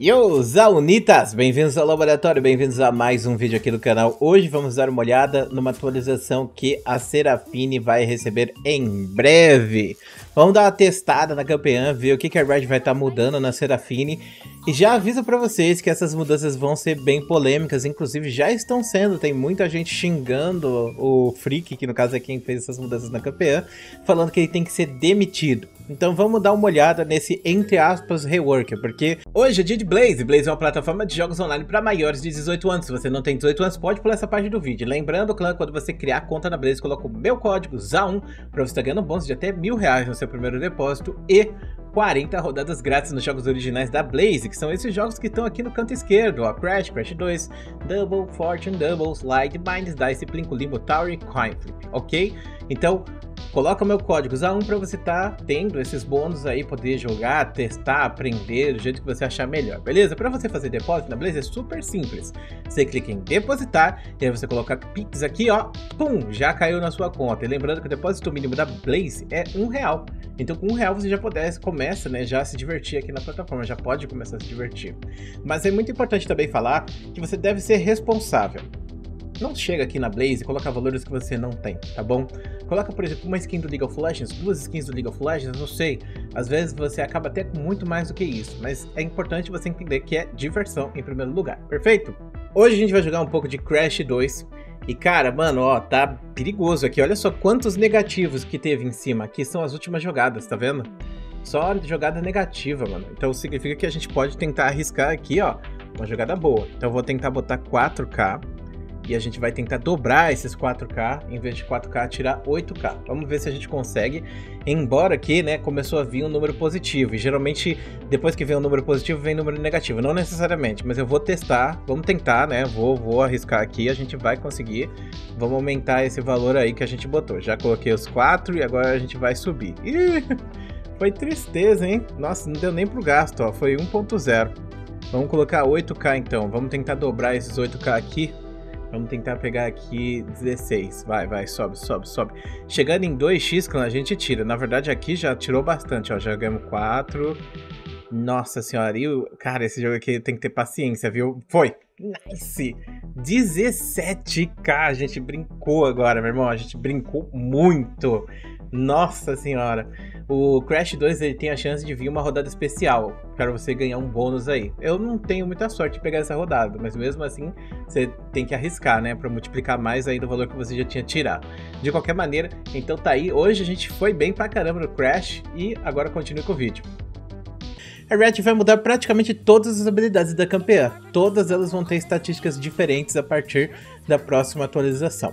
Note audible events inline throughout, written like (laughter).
Yo, Zaunitas! Bem-vindos ao laboratório, bem-vindos a mais um vídeo aqui do canal. Hoje vamos dar uma olhada numa atualização que a Serafine vai receber em breve. Vamos dar uma testada na campeã, ver o que, que a Red vai estar tá mudando na Serafine. E já aviso para vocês que essas mudanças vão ser bem polêmicas, inclusive já estão sendo. Tem muita gente xingando o Freak, que no caso é quem fez essas mudanças na campeã, falando que ele tem que ser demitido. Então vamos dar uma olhada nesse, entre aspas, rework, porque hoje é dia de Blaze. Blaze é uma plataforma de jogos online para maiores de 18 anos. Se você não tem 18 anos, pode pular essa parte do vídeo. Lembrando, clã, quando você criar conta na Blaze, coloca o meu código ZA1 para você estar ganhando bônus de até mil reais no seu primeiro depósito e 40 rodadas grátis nos jogos originais da Blaze, que são esses jogos que estão aqui no canto esquerdo, ó, Crash, Crash 2, Double, Fortune, Double, Slide, Binds, Dice, Plinko, Limbo, Tower e Coin Flip, ok? Então, coloca o meu código ZA1 para você estar tá tendo esses bônus aí, poder jogar, testar, aprender do jeito que você achar melhor, beleza? Para você fazer depósito na Blaze é super simples. Você clica em depositar e aí você coloca Pix aqui, ó, pum, já caiu na sua conta. E lembrando que o depósito mínimo da Blaze é um real. Então com um real você já pudesse, começa, né, já se divertir aqui na plataforma, já pode começar a se divertir. Mas é muito importante também falar que você deve ser responsável. Não chega aqui na Blaze e coloca valores que você não tem, tá bom? Coloca, por exemplo, uma skin do League of Legends, duas skins do League of Legends, não sei. Às vezes você acaba até com muito mais do que isso, mas é importante você entender que é diversão em primeiro lugar, perfeito? Hoje a gente vai jogar um pouco de Crash 2. E cara, mano, ó, tá perigoso aqui. Olha só quantos negativos que teve em cima. Aqui são as últimas jogadas, tá vendo? Só jogada negativa, mano. Então significa que a gente pode tentar arriscar aqui, ó, uma jogada boa. Então eu vou tentar botar 4K e a gente vai tentar dobrar esses 4K, em vez de 4K, tirar 8K. Vamos ver se a gente consegue, embora aqui, né, começou a vir um número positivo, e geralmente, depois que vem um número positivo, vem um número negativo, não necessariamente, mas eu vou testar, vamos tentar, né, vou, vou arriscar aqui, a gente vai conseguir, vamos aumentar esse valor aí que a gente botou. Já coloquei os 4 e agora a gente vai subir. Ih, (laughs) foi tristeza, hein? Nossa, não deu nem pro gasto, ó, foi 1.0. Vamos colocar 8K então, vamos tentar dobrar esses 8K aqui, Vamos tentar pegar aqui 16. Vai, vai, sobe, sobe, sobe. Chegando em 2x, a gente tira. Na verdade, aqui já tirou bastante, ó. Já ganhamos 4. Nossa senhora. E o... Cara, esse jogo aqui tem que ter paciência, viu? Foi. Nice! 17k. A gente brincou agora, meu irmão. A gente brincou muito. Nossa senhora. O Crash 2 ele tem a chance de vir uma rodada especial para você ganhar um bônus aí. Eu não tenho muita sorte de pegar essa rodada, mas mesmo assim você tem que arriscar, né, para multiplicar mais aí do valor que você já tinha tirado. De qualquer maneira, então tá aí. Hoje a gente foi bem pra caramba no Crash e agora continue com o vídeo. A Red vai mudar praticamente todas as habilidades da campeã. Todas elas vão ter estatísticas diferentes a partir da próxima atualização.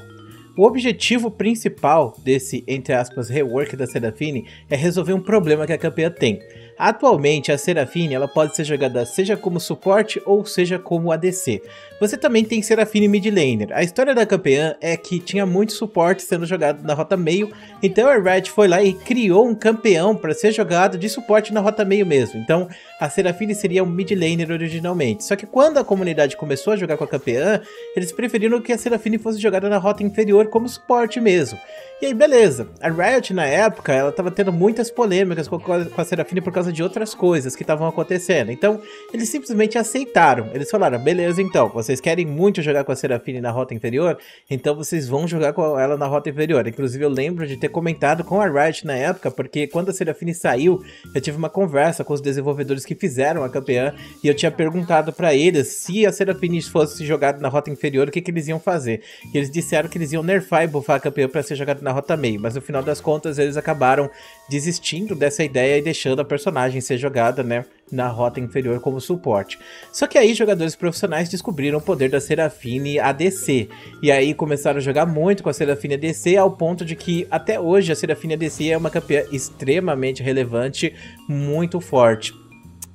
O objetivo principal desse, entre aspas, rework da Serafine é resolver um problema que a campeã tem. Atualmente, a Serafine ela pode ser jogada seja como suporte ou seja como ADC. Você também tem Serafine mid laner. A história da campeã é que tinha muito suporte sendo jogado na rota meio, então a Red foi lá e criou um campeão para ser jogado de suporte na rota meio mesmo. Então, a Serafine seria um mid laner originalmente. Só que quando a comunidade começou a jogar com a campeã, eles preferiram que a Serafine fosse jogada na rota inferior como suporte mesmo. E aí, beleza. A Riot, na época, ela tava tendo muitas polêmicas com a Serafine por causa de outras coisas que estavam acontecendo. Então, eles simplesmente aceitaram. Eles falaram, beleza, então, vocês querem muito jogar com a Serafine na rota inferior, então vocês vão jogar com ela na rota inferior. Inclusive, eu lembro de ter comentado com a Riot na época, porque quando a Serafine saiu, eu tive uma conversa com os desenvolvedores que fizeram a campeã, e eu tinha perguntado para eles se a Serafine fosse jogada na rota inferior, o que, que eles iam fazer. E eles disseram que eles iam nerfar e buffar a campeã para ser jogada na rota meio, mas no final das contas eles acabaram desistindo dessa ideia e deixando a personagem ser jogada, né, na rota inferior como suporte. Só que aí jogadores profissionais descobriram o poder da Serafine ADC, e aí começaram a jogar muito com a Serafine ADC ao ponto de que até hoje a Serafine ADC é uma campeã extremamente relevante, muito forte.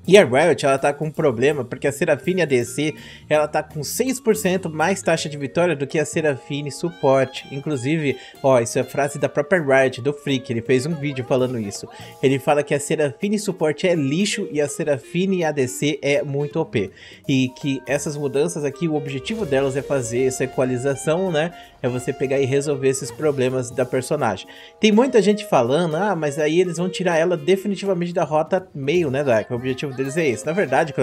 E a Riot, ela tá com um problema, porque a Serafine ADC, ela tá com 6% mais taxa de vitória do que a Serafine Suporte. Inclusive, ó, isso é frase da própria Riot, do Freak, ele fez um vídeo falando isso. Ele fala que a Serafine Suporte é lixo e a Serafine ADC é muito OP. E que essas mudanças aqui, o objetivo delas é fazer essa equalização, né? É você pegar e resolver esses problemas da personagem. Tem muita gente falando, ah, mas aí eles vão tirar ela definitivamente da rota meio, né, Dark? O objetivo deles é esse. Na verdade,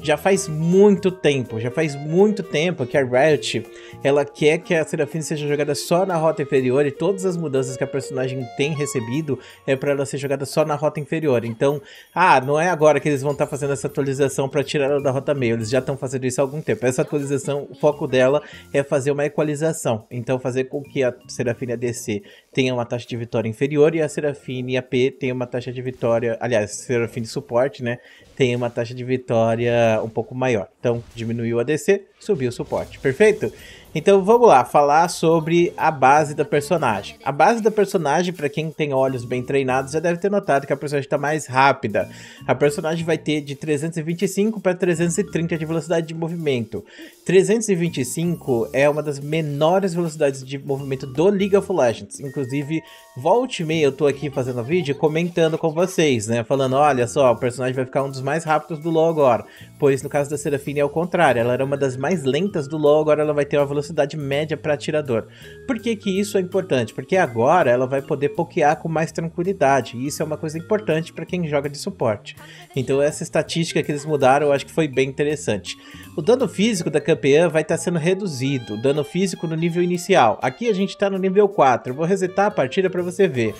já faz muito tempo, já faz muito tempo que a Riot, ela quer que a Serafine seja jogada só na rota inferior e todas as mudanças que a personagem tem recebido é para ela ser jogada só na rota inferior. Então, ah, não é agora que eles vão estar tá fazendo essa atualização para tirar ela da rota meio, eles já estão fazendo isso há algum tempo. Essa atualização, o foco dela é fazer uma equalização, então fazer com que a Serafine ADC tenha uma taxa de vitória inferior e a Serafine AP tenha uma taxa de vitória, aliás, Serafine Suporte, né, tenha uma taxa de vitória um pouco maior. Então, diminuiu o ADC, subiu o suporte, perfeito? Então vamos lá, falar sobre a base da personagem. A base da personagem, para quem tem olhos bem treinados, já deve ter notado que a personagem está mais rápida. A personagem vai ter de 325 para 330 de velocidade de movimento. 325 é uma das menores velocidades de movimento do League of Legends. Inclusive, volte e meia eu tô aqui fazendo vídeo comentando com vocês, né? Falando, olha só, o personagem vai ficar um dos mais rápidos do LoL agora. Pois no caso da Serafine é o contrário, ela era uma das mais lentas do LoL, agora ela vai ter uma velocidade velocidade média para atirador. Por que, que isso é importante? Porque agora ela vai poder pokear com mais tranquilidade, e isso é uma coisa importante para quem joga de suporte. Então essa estatística que eles mudaram eu acho que foi bem interessante. O dano físico da campeã vai estar tá sendo reduzido, o dano físico no nível inicial. Aqui a gente está no nível 4, eu vou resetar a partida para você ver.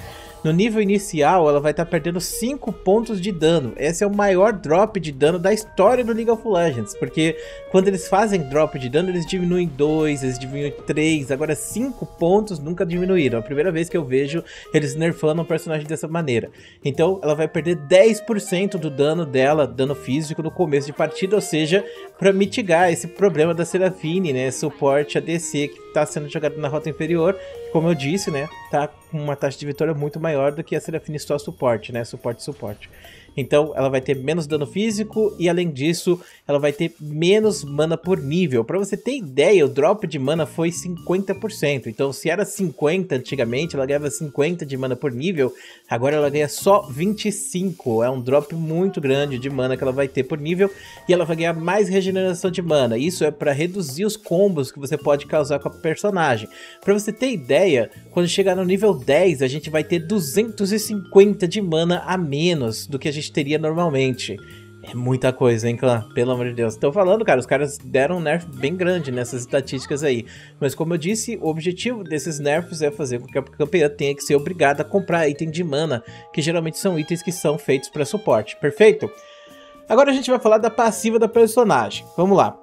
No nível inicial, ela vai estar tá perdendo 5 pontos de dano. Esse é o maior drop de dano da história do League of Legends. Porque quando eles fazem drop de dano, eles diminuem 2, eles diminuem 3. Agora 5 pontos nunca diminuíram. É a primeira vez que eu vejo eles nerfando um personagem dessa maneira. Então ela vai perder 10% do dano dela, dano físico, no começo de partida. Ou seja, para mitigar esse problema da Serafine, né? Suporte ADC que está sendo jogado na rota inferior como eu disse, né, tá com uma taxa de vitória muito maior do que a Serafine só suporte, né, suporte suporte. Então ela vai ter menos dano físico e além disso ela vai ter menos mana por nível. Para você ter ideia, o drop de mana foi 50%. Então se era 50 antigamente, ela ganhava 50 de mana por nível, agora ela ganha só 25. É um drop muito grande de mana que ela vai ter por nível e ela vai ganhar mais regeneração de mana. Isso é para reduzir os combos que você pode causar com a personagem. Para você ter ideia, quando chegar no nível 10, a gente vai ter 250 de mana a menos do que a gente gente teria normalmente. É muita coisa, hein, clã? Pelo amor de Deus. Estou falando, cara, os caras deram um nerf bem grande nessas estatísticas aí. Mas como eu disse, o objetivo desses nerfs é fazer com que a campeã tenha que ser obrigada a comprar item de mana, que geralmente são itens que são feitos para suporte, perfeito? Agora a gente vai falar da passiva da personagem. Vamos lá.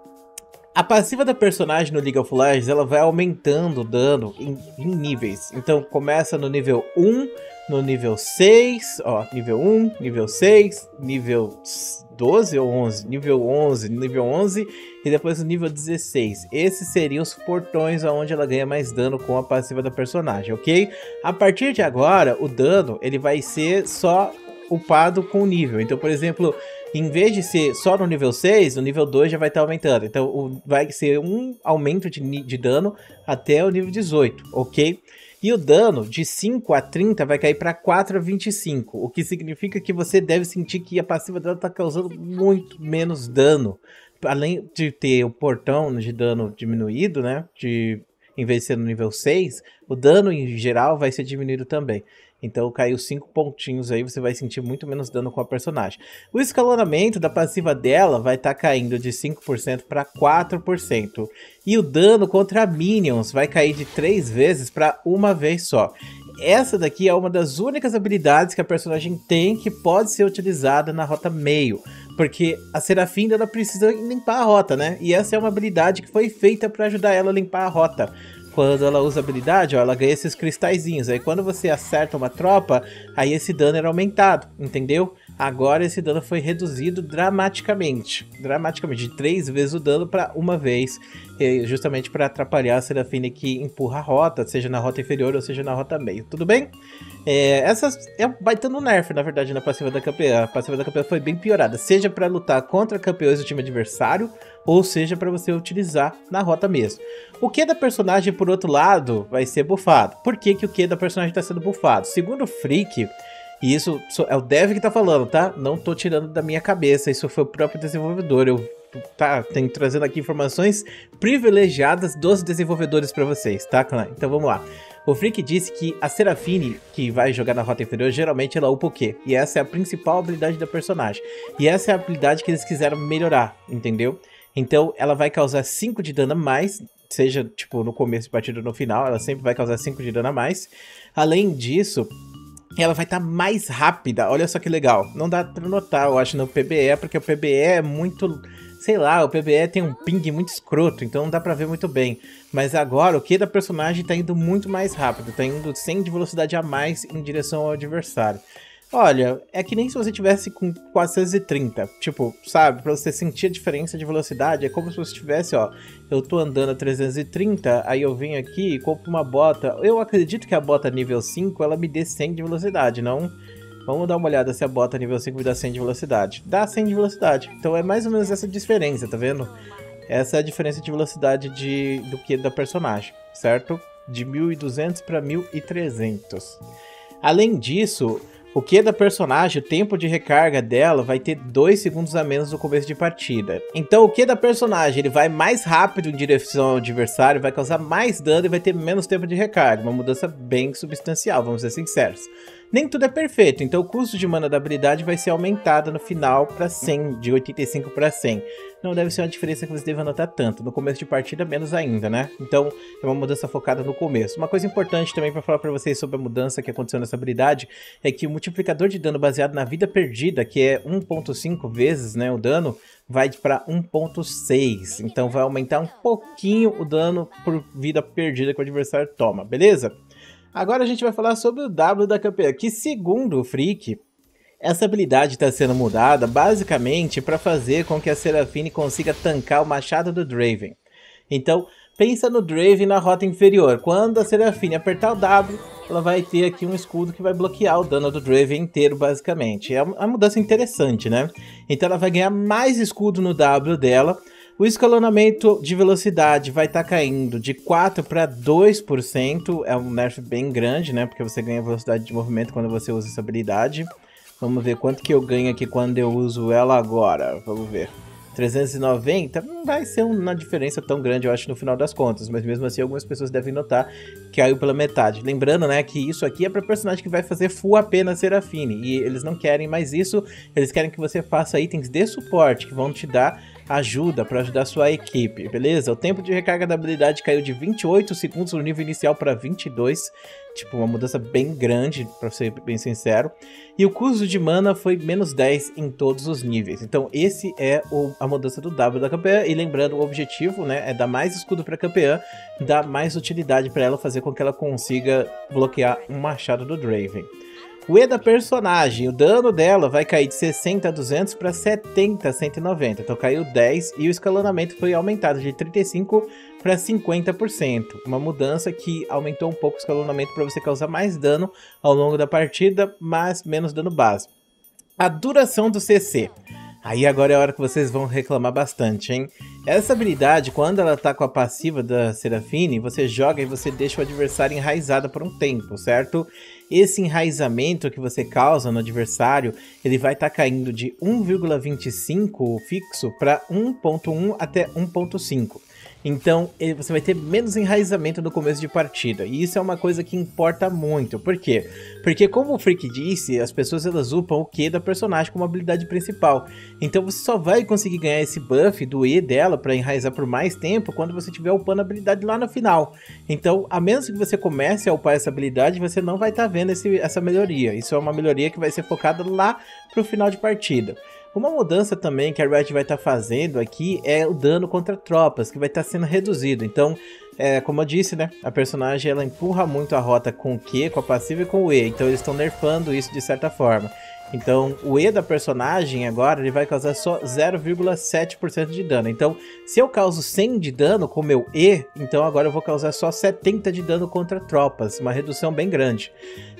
A passiva da personagem no League of Legends, ela vai aumentando o dano em, em níveis. Então começa no nível 1, no nível 6, ó, nível 1, nível 6, nível 12 ou 11, nível 11, nível 11 e depois no nível 16. Esses seriam os portões onde ela ganha mais dano com a passiva da personagem, ok? A partir de agora, o dano ele vai ser só upado com o nível. Então, por exemplo, em vez de ser só no nível 6, o nível 2 já vai estar aumentando. Então, vai ser um aumento de, de dano até o nível 18, ok? E o dano de 5 a 30 vai cair para 4 a 25, o que significa que você deve sentir que a passiva dela está causando muito menos dano. Além de ter o portão de dano diminuído, né? De, em vez de ser no nível 6, o dano em geral vai ser diminuído também. Então caiu 5 pontinhos aí, você vai sentir muito menos dano com a personagem. O escalonamento da passiva dela vai estar tá caindo de 5% para 4%. E o dano contra minions vai cair de 3 vezes para uma vez só. Essa daqui é uma das únicas habilidades que a personagem tem que pode ser utilizada na rota meio. Porque a Serafim ela precisa limpar a rota, né? E essa é uma habilidade que foi feita para ajudar ela a limpar a rota quando ela usa habilidade, ó, ela ganha esses cristalzinhos. Aí quando você acerta uma tropa, aí esse dano era aumentado, entendeu? Agora esse dano foi reduzido dramaticamente. Dramaticamente, de três vezes o dano para uma vez. Justamente para atrapalhar a Serafine que empurra a rota, seja na rota inferior ou seja na rota meio. Tudo bem? É, essa é um baita no nerf, na verdade, na passiva da campeã. A passiva da campeã foi bem piorada. Seja para lutar contra campeões do time adversário, ou seja para você utilizar na rota mesmo. O que da personagem, por outro lado, vai ser bufado. Por que, que o que da personagem está sendo bufado? Segundo o Freak, E isso é o dev que tá falando, tá? Não tô tirando da minha cabeça, isso foi o próprio desenvolvedor. Eu tá tem, trazendo aqui informações privilegiadas dos desenvolvedores para vocês, tá, clã? Então vamos lá. O Freak disse que a Serafine, que vai jogar na rota inferior, geralmente ela upa o quê? E essa é a principal habilidade da personagem. E essa é a habilidade que eles quiseram melhorar, entendeu? Então ela vai causar 5 de dano a mais, seja tipo no começo de partida ou no final, ela sempre vai causar 5 de dano a mais. Além disso, ela vai estar tá mais rápida. Olha só que legal. Não dá pra notar, eu acho, no PBE, porque o PBE é muito sei lá, o PBE tem um ping muito escroto, então não dá pra ver muito bem. Mas agora o que da personagem tá indo muito mais rápido, tá indo 100 de velocidade a mais em direção ao adversário. Olha, é que nem se você tivesse com 430. Tipo, sabe, pra você sentir a diferença de velocidade, é como se você tivesse, ó, eu tô andando a 330, aí eu venho aqui e compro uma bota. Eu acredito que a bota nível 5, ela me dê 100 de velocidade, não Vamos dar uma olhada se a bota nível 5 me dá 100 de velocidade. Dá 100 de velocidade. Então é mais ou menos essa diferença, tá vendo? Essa é a diferença de velocidade de, do que da personagem, certo? De 1200 para 1300. Além disso, o que da personagem, o tempo de recarga dela vai ter 2 segundos a menos no começo de partida. Então o que da personagem, ele vai mais rápido em direção ao adversário, vai causar mais dano e vai ter menos tempo de recarga. Uma mudança bem substancial, vamos ser sinceros. Nem tudo é perfeito, então o custo de mana da habilidade vai ser aumentado no final para 100, de 85 para 100. Não deve ser uma diferença que você deve anotar tanto, no começo de partida menos ainda, né? Então é uma mudança focada no começo. Uma coisa importante também para falar para vocês sobre a mudança que aconteceu nessa habilidade é que o multiplicador de dano baseado na vida perdida, que é 1.5 vezes né, o dano, vai para 1.6. Então vai aumentar um pouquinho o dano por vida perdida que o adversário toma, beleza? Agora a gente vai falar sobre o W da campeã, que segundo o Freak, essa habilidade está sendo mudada basicamente para fazer com que a Serafine consiga tancar o machado do Draven. Então, pensa no Draven na rota inferior. Quando a Serafine apertar o W, ela vai ter aqui um escudo que vai bloquear o dano do Draven inteiro, basicamente. É uma mudança interessante, né? Então ela vai ganhar mais escudo no W dela, o escalonamento de velocidade vai estar tá caindo de 4 para 2%. É um nerf bem grande, né? Porque você ganha velocidade de movimento quando você usa essa habilidade. Vamos ver quanto que eu ganho aqui quando eu uso ela agora. Vamos ver. 390 não vai ser uma diferença tão grande, eu acho, no final das contas. Mas mesmo assim, algumas pessoas devem notar que caiu pela metade. Lembrando, né, que isso aqui é para personagem que vai fazer full AP na Serafine. E eles não querem mais isso, eles querem que você faça itens de suporte, que vão te dar ajuda para ajudar sua equipe, beleza? O tempo de recarga da habilidade caiu de 28 segundos no nível inicial para 22, tipo uma mudança bem grande, para ser bem sincero. E o custo de mana foi menos 10 em todos os níveis. Então esse é o, a mudança do W da campeã. E lembrando, o objetivo né, é dar mais escudo para a campeã, dar mais utilidade para ela, fazer com que ela consiga bloquear um machado do Draven. O E da personagem, o dano dela vai cair de 60 a 200 para 70 a 190. Então caiu 10 e o escalonamento foi aumentado de 35 para 50%. Uma mudança que aumentou um pouco o escalonamento para você causar mais dano ao longo da partida, mas menos dano base. A duração do CC. Aí agora é a hora que vocês vão reclamar bastante, hein? Essa habilidade, quando ela tá com a passiva da Serafine, você joga e você deixa o adversário enraizado por um tempo, certo? Esse enraizamento que você causa no adversário, ele vai estar tá caindo de 1,25 fixo para 1.1 até 1.5. Então, você vai ter menos enraizamento no começo de partida. E isso é uma coisa que importa muito. Por quê? Porque, como o Freak disse, as pessoas elas upam o Q da personagem como habilidade principal. Então, você só vai conseguir ganhar esse buff do E dela para enraizar por mais tempo quando você tiver upando a habilidade lá no final. Então, a menos que você comece a upar essa habilidade, você não vai estar tá vendo esse, essa melhoria. Isso é uma melhoria que vai ser focada lá pro final de partida. Uma mudança também que a Riot vai estar tá fazendo aqui é o dano contra tropas, que vai estar tá sendo reduzido. Então, é, como eu disse, né? A personagem ela empurra muito a rota com o Q, com a passiva e com o E. Então eles estão nerfando isso de certa forma. Então, o E da personagem agora, ele vai causar só 0,7% de dano. Então, se eu causo 100 de dano com meu E, então agora eu vou causar só 70 de dano contra tropas, uma redução bem grande.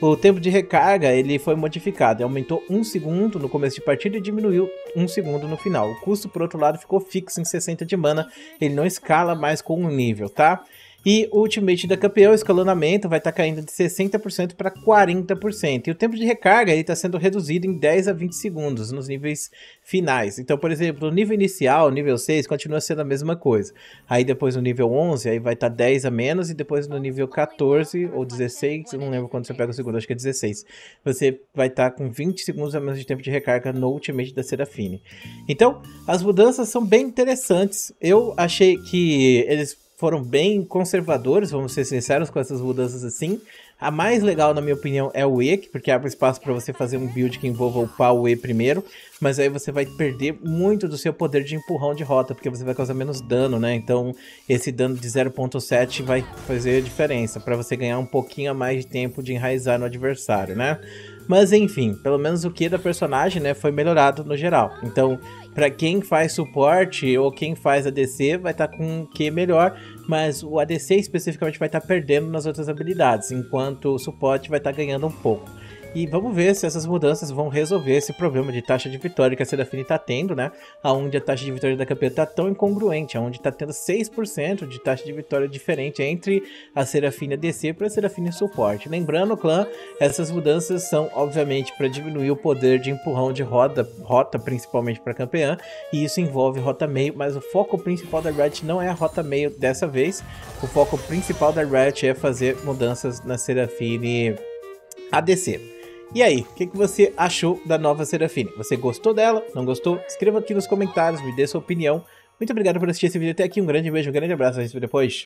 O tempo de recarga, ele foi modificado, aumentou 1 segundo no começo de partida e diminuiu 1 segundo no final. O custo, por outro lado, ficou fixo em 60 de mana, ele não escala mais com o nível, tá? E o Ultimate da campeão, o escalonamento, vai estar tá caindo de 60% para 40%. E o tempo de recarga está sendo reduzido em 10 a 20 segundos nos níveis finais. Então, por exemplo, o nível inicial, nível 6, continua sendo a mesma coisa. Aí depois no nível 11, aí vai estar tá 10 a menos. E depois no nível 14 ou 16, eu não lembro quando você pega o segundo, acho que é 16. Você vai estar tá com 20 segundos a menos de tempo de recarga no Ultimate da Serafine. Então, as mudanças são bem interessantes. Eu achei que eles foram bem conservadores, vamos ser sinceros com essas mudanças assim. A mais legal, na minha opinião, é o E, porque abre espaço para você fazer um build que envolva upar o E primeiro, mas aí você vai perder muito do seu poder de empurrão de rota, porque você vai causar menos dano, né? Então, esse dano de 0.7 vai fazer a diferença, para você ganhar um pouquinho a mais de tempo de enraizar no adversário, né? Mas enfim, pelo menos o que da personagem, né, foi melhorado no geral. Então, para quem faz suporte ou quem faz ADC, vai estar tá com um Q melhor, mas o ADC especificamente vai estar tá perdendo nas outras habilidades, enquanto o suporte vai estar tá ganhando um pouco. E vamos ver se essas mudanças vão resolver esse problema de taxa de vitória que a Serafine está tendo, né? Aonde a taxa de vitória da campeã está tão incongruente, aonde está tendo 6% de taxa de vitória diferente entre a Serafine ADC para a Serafine Suporte. Lembrando, clã, essas mudanças são obviamente para diminuir o poder de empurrão de roda, rota principalmente para a campeã, e isso envolve rota meio, mas o foco principal da Riot não é a rota meio dessa vez. O foco principal da Riot é fazer mudanças na Serafine ADC. E aí, o que, que você achou da nova Serafine? Você gostou dela? Não gostou? Escreva aqui nos comentários, me dê sua opinião. Muito obrigado por assistir esse vídeo até aqui, um grande beijo, um grande abraço, a gente vê depois.